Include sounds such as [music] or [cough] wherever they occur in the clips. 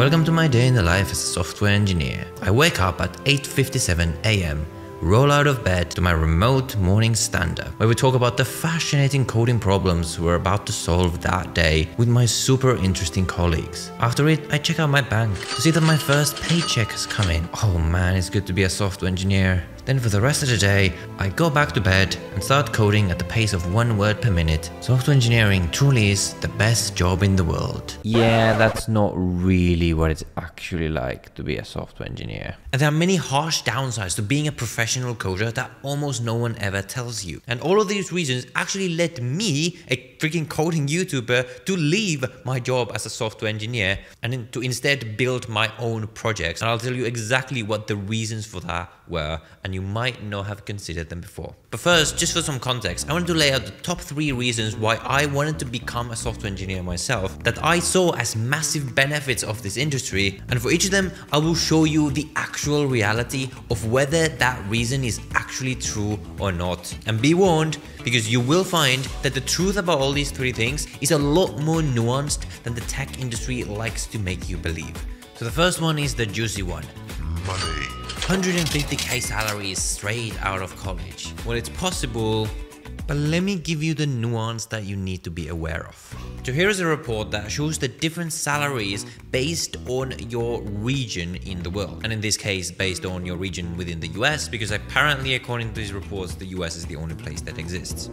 Welcome to my day in the life as a software engineer. I wake up at 8.57 am, roll out of bed to my remote morning stand-up, where we talk about the fascinating coding problems we're about to solve that day with my super interesting colleagues. After it, I check out my bank to see that my first paycheck has come in. Oh man, it's good to be a software engineer. Then for the rest of the day, I go back to bed and start coding at the pace of one word per minute. Software engineering truly is the best job in the world. Yeah, that's not really what it's actually like to be a software engineer. And there are many harsh downsides to being a professional coder that almost no one ever tells you. And all of these reasons actually led me, a freaking coding YouTuber, to leave my job as a software engineer and to instead build my own projects. And I'll tell you exactly what the reasons for that were, and you might not have considered them before. But first, just for some context, I want to lay out the top three reasons why I wanted to become a software engineer myself that I saw as massive benefits of this industry. And for each of them, I will show you the actual reality of whether that reason is actually true or not. And be warned, because you will find that the truth about all these three things is a lot more nuanced than the tech industry likes to make you believe. So the first one is the juicy one. Money. 150k salary is straight out of college. Well, it's possible, but let me give you the nuance that you need to be aware of. So here is a report that shows the different salaries based on your region in the world. And in this case, based on your region within the US, because apparently according to these reports, the US is the only place that exists.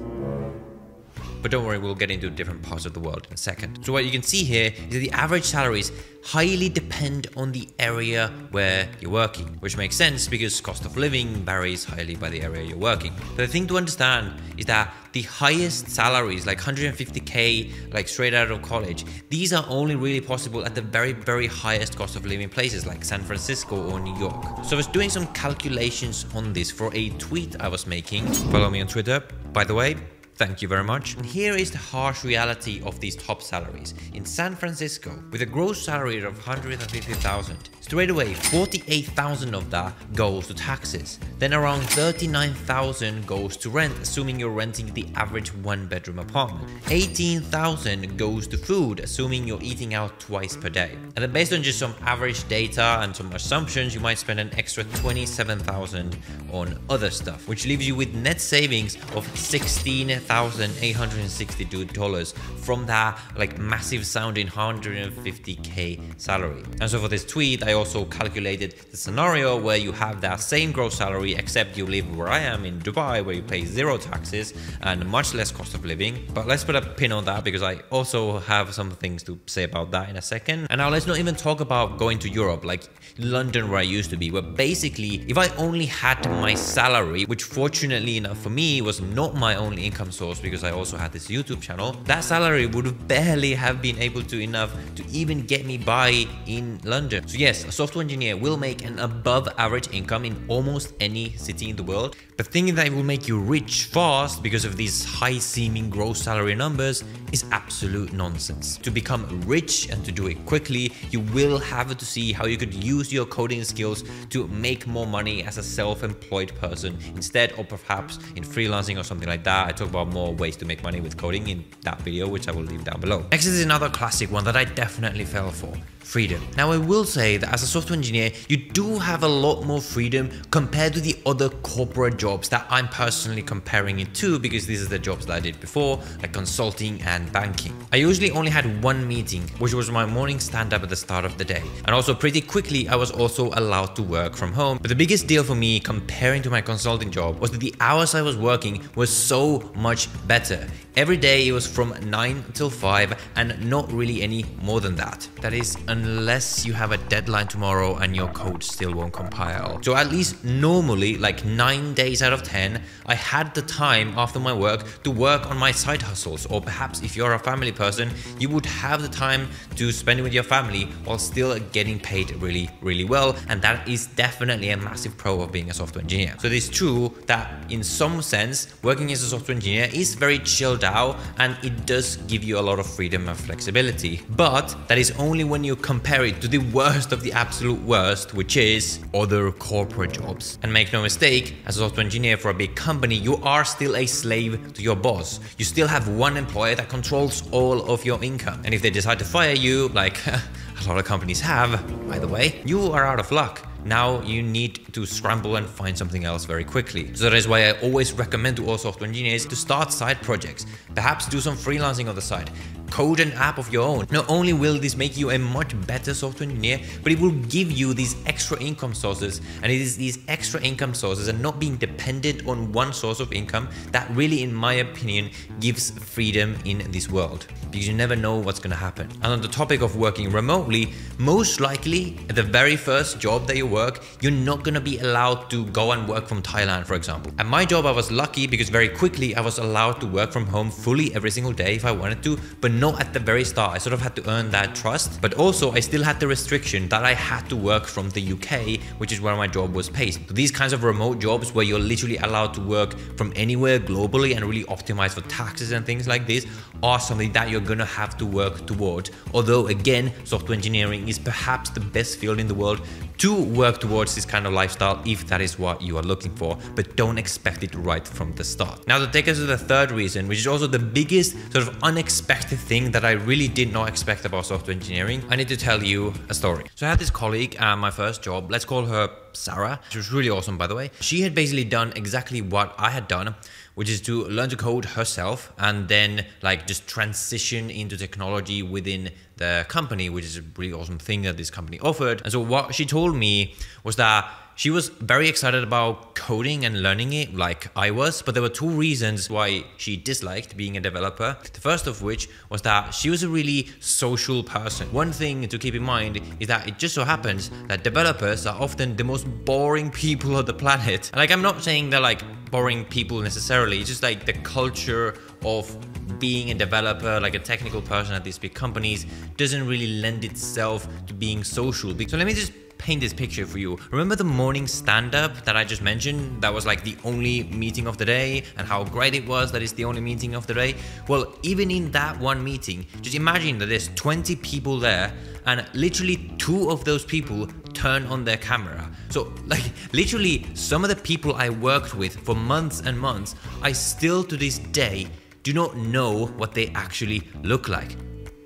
But don't worry, we'll get into different parts of the world in a second. So what you can see here is that the average salaries highly depend on the area where you're working, which makes sense because cost of living varies highly by the area you're working. But the thing to understand is that the highest salaries, like 150k, like straight out of college, these are only really possible at the very, very highest cost of living places like San Francisco or New York. So I was doing some calculations on this for a tweet I was making. Follow me on Twitter, by the way. Thank you very much. And here is the harsh reality of these top salaries. In San Francisco, with a gross salary of 150,000, straight away 48,000 of that goes to taxes. Then around 39,000 goes to rent, assuming you're renting the average one bedroom apartment. 18,000 goes to food, assuming you're eating out twice per day. And then based on just some average data and some assumptions, you might spend an extra 27,000 on other stuff, which leaves you with net savings of 16 $1,862 from that like massive sounding 150k salary. And so for this tweet, I also calculated the scenario where you have that same gross salary except you live where I am in Dubai where you pay zero taxes and much less cost of living. But let's put a pin on that because I also have some things to say about that in a second. And now let's not even talk about going to Europe like London where I used to be where basically if I only had my salary which fortunately enough for me was not my only income source because I also had this YouTube channel, that salary would barely have been able to enough to even get me by in London. So yes, a software engineer will make an above average income in almost any city in the world, but thinking that it will make you rich fast because of these high seeming gross salary numbers is absolute nonsense. To become rich and to do it quickly, you will have to see how you could use your coding skills to make more money as a self-employed person instead or perhaps in freelancing or something like that. I talk about more ways to make money with coding in that video, which I will leave down below. Next is another classic one that I definitely fell for freedom. Now I will say that as a software engineer, you do have a lot more freedom compared to the other corporate jobs that I'm personally comparing it to because these are the jobs that I did before, like consulting and banking. I usually only had one meeting, which was my morning stand-up at the start of the day. And also pretty quickly, I was also allowed to work from home. But the biggest deal for me comparing to my consulting job was that the hours I was working was so much better. Every day it was from 9 till 5 and not really any more than that. That is unless you have a deadline tomorrow and your code still won't compile. So at least normally like 9 days out of 10 I had the time after my work to work on my side hustles or perhaps if you're a family person you would have the time to spend it with your family while still getting paid really really well and that is definitely a massive pro of being a software engineer. So it is true that in some sense working as a software engineer is very chilled out and it does give you a lot of freedom and flexibility but that is only when you compare it to the worst of the absolute worst which is other corporate jobs. And make no mistake as a software engineer for a big company you are still a slave to your boss. You still have one employer that controls all of your income and if they decide to fire you like [laughs] a lot of companies have, by the way, you are out of luck. Now you need to scramble and find something else very quickly. So that is why I always recommend to all software engineers to start side projects, perhaps do some freelancing on the side, code an app of your own. Not only will this make you a much better software engineer, but it will give you these extra income sources. And it is these extra income sources and not being dependent on one source of income that really, in my opinion, gives freedom in this world. Because you never know what's going to happen. And on the topic of working remotely, most likely at the very first job that you work, you're not going to be allowed to go and work from Thailand, for example. At my job, I was lucky because very quickly I was allowed to work from home fully every single day if I wanted to, but not at the very start. I sort of had to earn that trust, but also I still had the restriction that I had to work from the UK, which is where my job was based. These kinds of remote jobs where you're literally allowed to work from anywhere globally and really optimize for taxes and things like this are something that you're gonna have to work toward. Although again, software engineering is perhaps the best field in the world to work towards this kind of lifestyle if that is what you are looking for, but don't expect it right from the start. Now to take us to the third reason, which is also the biggest sort of unexpected thing that I really did not expect about software engineering, I need to tell you a story. So I had this colleague at my first job, let's call her Sarah. She was really awesome, by the way. She had basically done exactly what I had done, which is to learn to code herself and then like just transition into technology within the company, which is a really awesome thing that this company offered. And so what she told me was that she was very excited about coding and learning it like I was, but there were two reasons why she disliked being a developer. The first of which was that she was a really social person. One thing to keep in mind is that it just so happens that developers are often the most boring people on the planet. Like I'm not saying they're like boring people necessarily, it's just like the culture of being a developer, like a technical person at these big companies, doesn't really lend itself to being social. So let me just paint this picture for you. Remember the morning stand-up that I just mentioned? That was like the only meeting of the day and how great it was that it's the only meeting of the day? Well, even in that one meeting, just imagine that there's 20 people there and literally two of those people turn on their camera. So like literally some of the people I worked with for months and months, I still to this day do not know what they actually look like.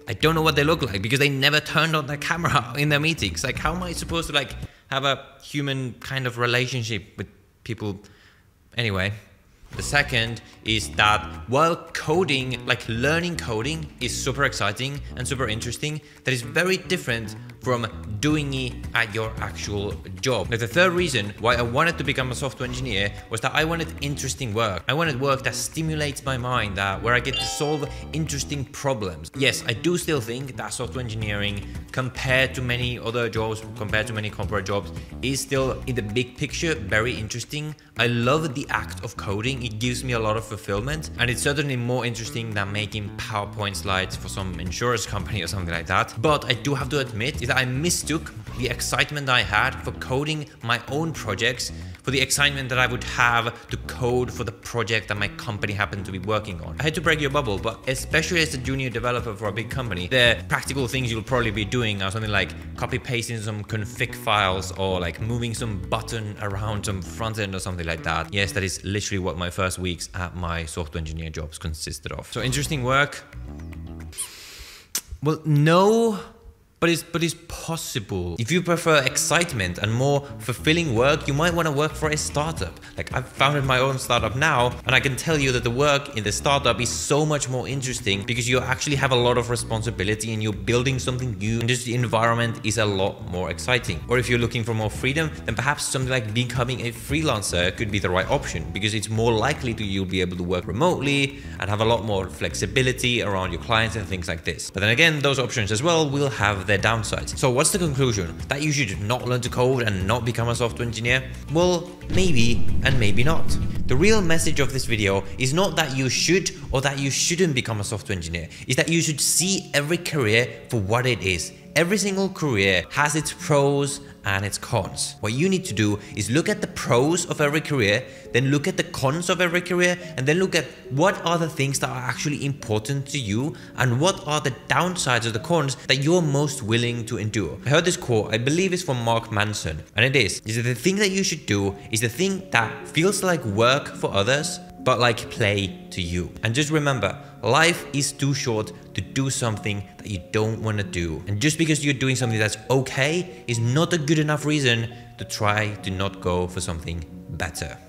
I don't know what they look like because they never turned on their camera [laughs] in their meetings. Like, how am I supposed to like have a human kind of relationship with people? Anyway, the second is that while coding, like learning coding, is super exciting and super interesting, that is very different from doing it at your actual job. Like the third reason why I wanted to become a software engineer was that I wanted interesting work. I wanted work that stimulates my mind, that where I get to solve interesting problems. Yes, I do still think that software engineering compared to many other jobs, compared to many corporate jobs, is still in the big picture very interesting. I love the act of coding. It gives me a lot of fulfillment and it's certainly more interesting than making PowerPoint slides for some insurance [laughs] company or something like that. But I do have to admit that I mistook the excitement I had for coding my own projects for the excitement that I would have to code for the project that my company happened to be working on. I had to break your bubble, but especially as a junior developer for a big company, the practical things you'll probably be doing are something like copy pasting some config files or like moving some button around some front end or something like that. Yes, that is literally what my first weeks at my software engineer jobs consisted of. So interesting work. Well, no but it's but it's possible. If you prefer excitement and more fulfilling work, you might want to work for a startup. Like I've founded my own startup now, and I can tell you that the work in the startup is so much more interesting because you actually have a lot of responsibility and you're building something new and just the environment is a lot more exciting. Or if you're looking for more freedom, then perhaps something like becoming a freelancer could be the right option because it's more likely to you'll be able to work remotely and have a lot more flexibility around your clients and things like this. But then again, those options as well will have their downsides. So what's the conclusion? That you should not learn to code and not become a software engineer? Well, maybe and maybe not. The real message of this video is not that you should or that you shouldn't become a software engineer, is that you should see every career for what it is. Every single career has its pros and its cons. What you need to do is look at the pros of every career, then look at the cons of every career, and then look at what are the things that are actually important to you and what are the downsides of the cons that you're most willing to endure. I heard this quote, I believe it's from Mark Manson, and it is, is that the thing that you should do is the thing that feels like work for others, but like play to you. And just remember, Life is too short to do something that you don't want to do. And just because you're doing something that's okay is not a good enough reason to try to not go for something better.